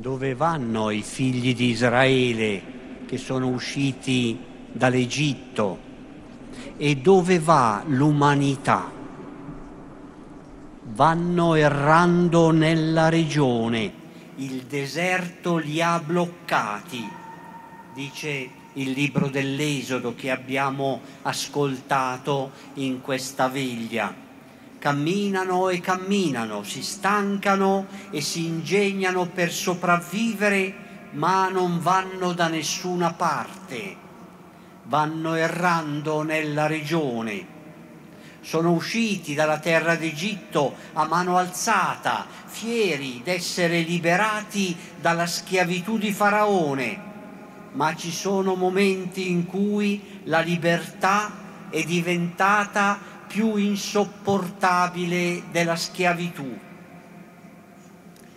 Dove vanno i figli di Israele che sono usciti dall'Egitto? E dove va l'umanità? Vanno errando nella regione, il deserto li ha bloccati, dice il libro dell'Esodo che abbiamo ascoltato in questa veglia camminano e camminano, si stancano e si ingegnano per sopravvivere, ma non vanno da nessuna parte, vanno errando nella regione. Sono usciti dalla terra d'Egitto a mano alzata, fieri d'essere liberati dalla schiavitù di Faraone, ma ci sono momenti in cui la libertà è diventata più insopportabile della schiavitù.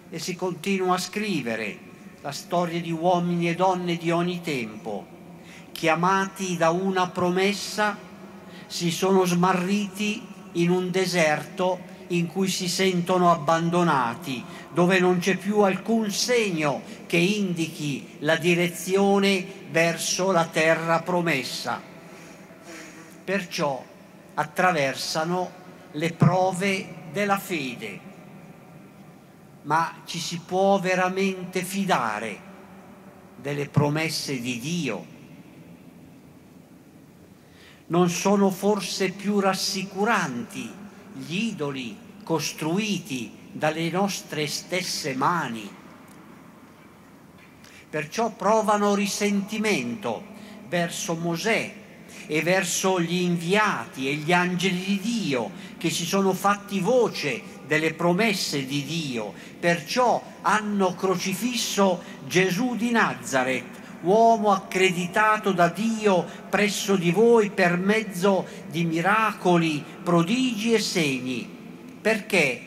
E si continua a scrivere la storia di uomini e donne di ogni tempo, chiamati da una promessa, si sono smarriti in un deserto in cui si sentono abbandonati, dove non c'è più alcun segno che indichi la direzione verso la terra promessa. Perciò attraversano le prove della fede. Ma ci si può veramente fidare delle promesse di Dio? Non sono forse più rassicuranti gli idoli costruiti dalle nostre stesse mani? Perciò provano risentimento verso Mosè e verso gli inviati e gli angeli di Dio che si sono fatti voce delle promesse di Dio, perciò hanno crocifisso Gesù di Nazareth, uomo accreditato da Dio presso di voi per mezzo di miracoli, prodigi e segni, perché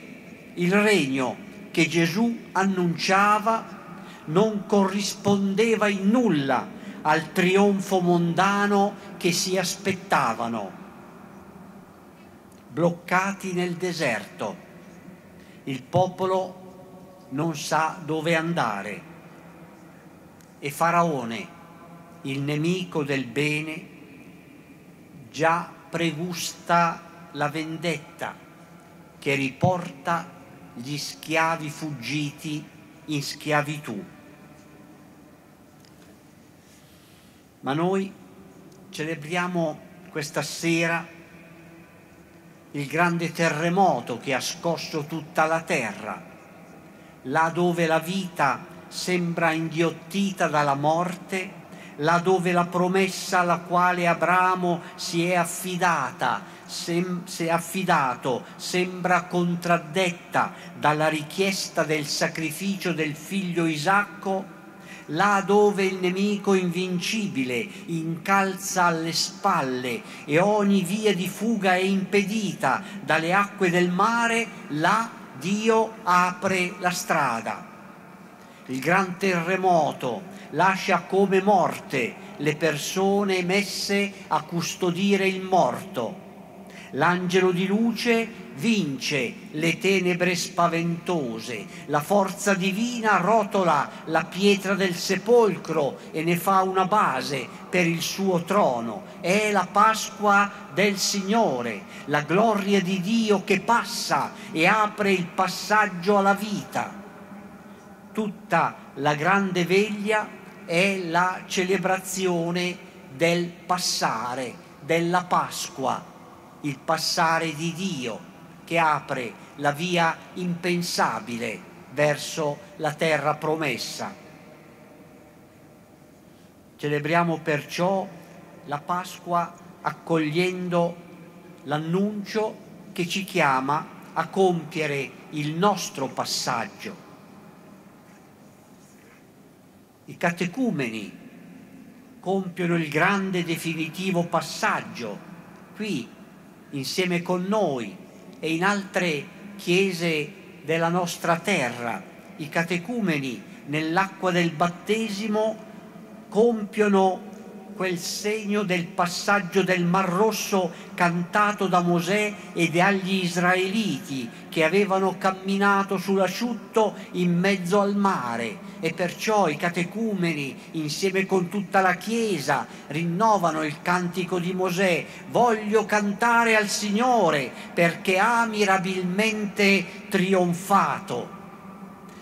il regno che Gesù annunciava non corrispondeva in nulla al trionfo mondano che si aspettavano, bloccati nel deserto. Il popolo non sa dove andare e Faraone, il nemico del bene, già pregusta la vendetta che riporta gli schiavi fuggiti in schiavitù. Ma noi celebriamo questa sera il grande terremoto che ha scosso tutta la terra, là dove la vita sembra inghiottita dalla morte, là dove la promessa alla quale Abramo si è affidata, sem- si è affidato, sembra contraddetta dalla richiesta del sacrificio del figlio Isacco, là dove il nemico invincibile incalza alle spalle e ogni via di fuga è impedita dalle acque del mare, là Dio apre la strada. Il gran terremoto lascia come morte le persone messe a custodire il morto L'angelo di luce vince le tenebre spaventose, la forza divina rotola la pietra del sepolcro e ne fa una base per il suo trono. È la Pasqua del Signore, la gloria di Dio che passa e apre il passaggio alla vita. Tutta la grande veglia è la celebrazione del passare, della Pasqua il passare di Dio che apre la via impensabile verso la terra promessa. Celebriamo perciò la Pasqua accogliendo l'annuncio che ci chiama a compiere il nostro passaggio. I catecumeni compiono il grande definitivo passaggio qui insieme con noi e in altre chiese della nostra terra, i catecumeni nell'acqua del battesimo compiono quel segno del passaggio del Mar Rosso cantato da Mosè e dagli israeliti che avevano camminato sull'asciutto in mezzo al mare. E perciò i catecumeni insieme con tutta la Chiesa rinnovano il cantico di Mosè. Voglio cantare al Signore perché ha mirabilmente trionfato.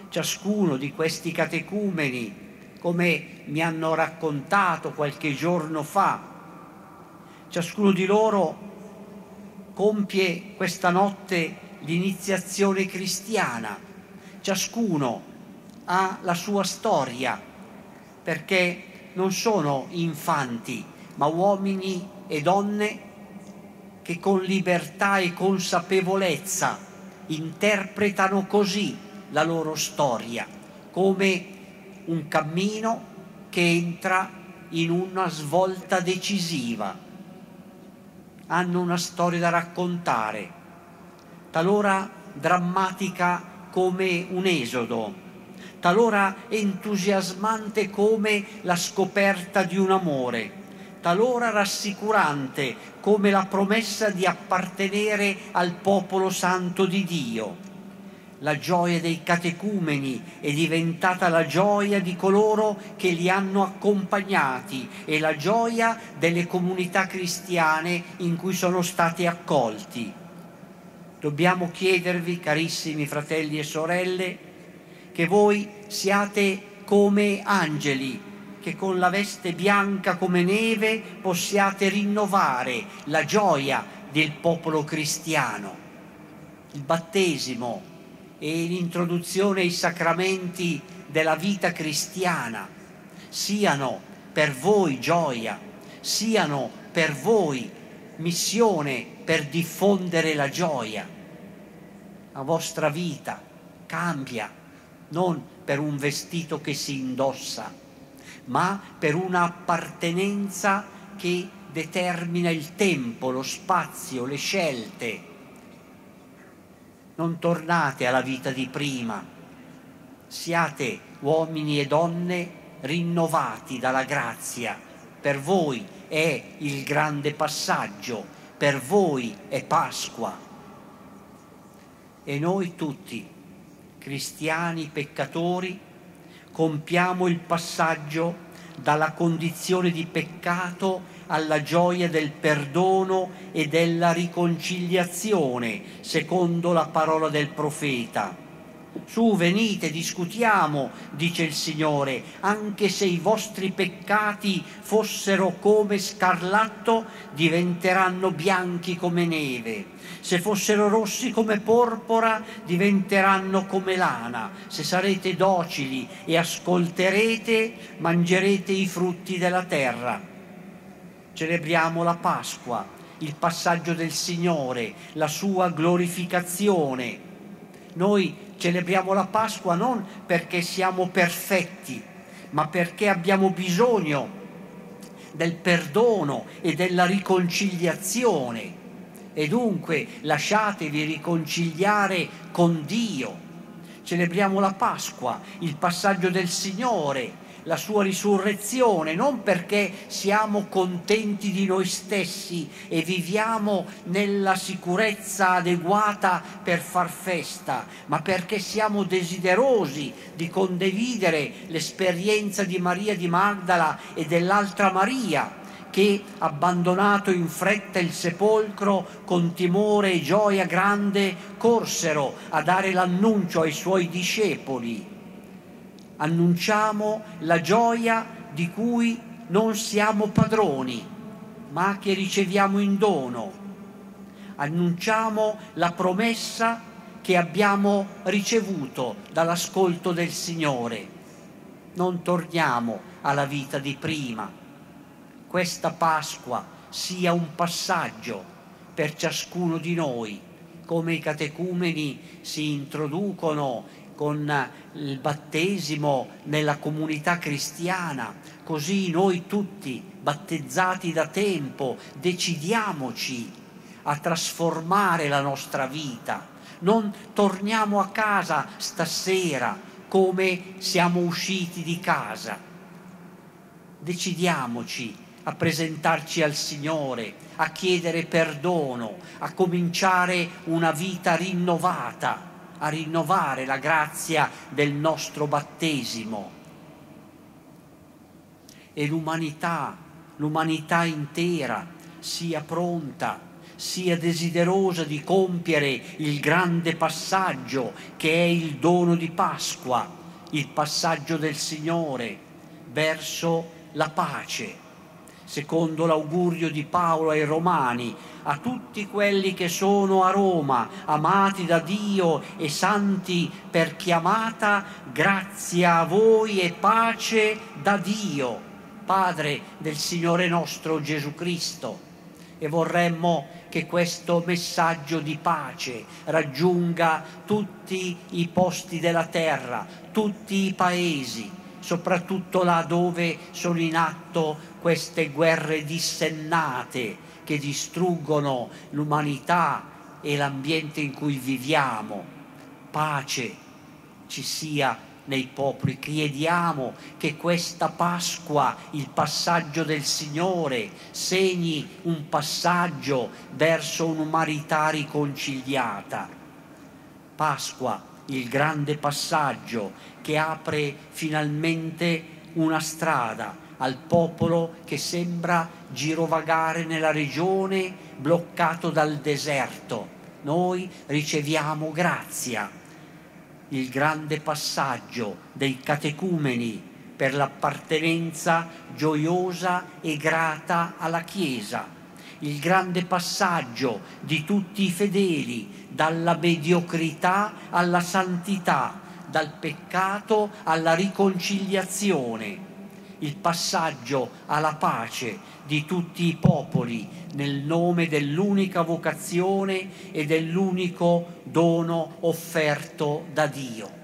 Ciascuno di questi catecumeni come mi hanno raccontato qualche giorno fa. Ciascuno di loro compie questa notte l'iniziazione cristiana, ciascuno ha la sua storia, perché non sono infanti, ma uomini e donne che con libertà e consapevolezza interpretano così la loro storia, come un cammino che entra in una svolta decisiva. Hanno una storia da raccontare, talora drammatica come un esodo, talora entusiasmante come la scoperta di un amore, talora rassicurante come la promessa di appartenere al popolo santo di Dio la gioia dei catecumeni è diventata la gioia di coloro che li hanno accompagnati e la gioia delle comunità cristiane in cui sono stati accolti. Dobbiamo chiedervi, carissimi fratelli e sorelle, che voi siate come angeli, che con la veste bianca come neve possiate rinnovare la gioia del popolo cristiano. Il battesimo e l'introduzione ai sacramenti della vita cristiana siano per voi gioia, siano per voi missione per diffondere la gioia. La vostra vita cambia non per un vestito che si indossa, ma per un'appartenenza che determina il tempo, lo spazio, le scelte non tornate alla vita di prima, siate uomini e donne rinnovati dalla grazia. Per voi è il grande passaggio, per voi è Pasqua. E noi tutti, cristiani peccatori, compiamo il passaggio dalla condizione di peccato alla gioia del perdono e della riconciliazione, secondo la parola del profeta. Su, venite, discutiamo, dice il Signore, anche se i vostri peccati fossero come scarlatto, diventeranno bianchi come neve. Se fossero rossi come porpora, diventeranno come lana. Se sarete docili e ascolterete, mangerete i frutti della terra. Celebriamo la Pasqua, il passaggio del Signore, la sua glorificazione. Noi celebriamo la Pasqua non perché siamo perfetti, ma perché abbiamo bisogno del perdono e della riconciliazione. E dunque lasciatevi riconciliare con Dio. Celebriamo la Pasqua, il passaggio del Signore, la sua risurrezione, non perché siamo contenti di noi stessi e viviamo nella sicurezza adeguata per far festa, ma perché siamo desiderosi di condividere l'esperienza di Maria di Magdala e dell'altra Maria che, abbandonato in fretta il sepolcro, con timore e gioia grande, corsero a dare l'annuncio ai suoi discepoli annunciamo la gioia di cui non siamo padroni, ma che riceviamo in dono. Annunciamo la promessa che abbiamo ricevuto dall'ascolto del Signore. Non torniamo alla vita di prima. Questa Pasqua sia un passaggio per ciascuno di noi, come i catecumeni si introducono con il battesimo nella comunità cristiana, così noi tutti, battezzati da tempo, decidiamoci a trasformare la nostra vita. Non torniamo a casa stasera come siamo usciti di casa. Decidiamoci a presentarci al Signore, a chiedere perdono, a cominciare una vita rinnovata, a rinnovare la grazia del nostro battesimo. E l'umanità, l'umanità intera sia pronta sia desiderosa di compiere il grande passaggio che è il dono di Pasqua, il passaggio del Signore verso la pace. Secondo l'augurio di Paolo ai Romani, a tutti quelli che sono a Roma, amati da Dio e santi per chiamata, grazia a voi e pace da Dio, Padre del Signore nostro Gesù Cristo. E vorremmo che questo messaggio di pace raggiunga tutti i posti della terra, tutti i paesi, soprattutto là dove sono in atto queste guerre dissennate che distruggono l'umanità e l'ambiente in cui viviamo. Pace ci sia nei popoli. Chiediamo che questa Pasqua, il passaggio del Signore, segni un passaggio verso un'umanità riconciliata. Pasqua, il grande passaggio che apre finalmente una strada al popolo che sembra girovagare nella regione bloccato dal deserto. Noi riceviamo grazia il grande passaggio dei catecumeni per l'appartenenza gioiosa e grata alla Chiesa, il grande passaggio di tutti i fedeli dalla mediocrità alla santità, dal peccato alla riconciliazione, il passaggio alla pace di tutti i popoli nel nome dell'unica vocazione e dell'unico dono offerto da Dio.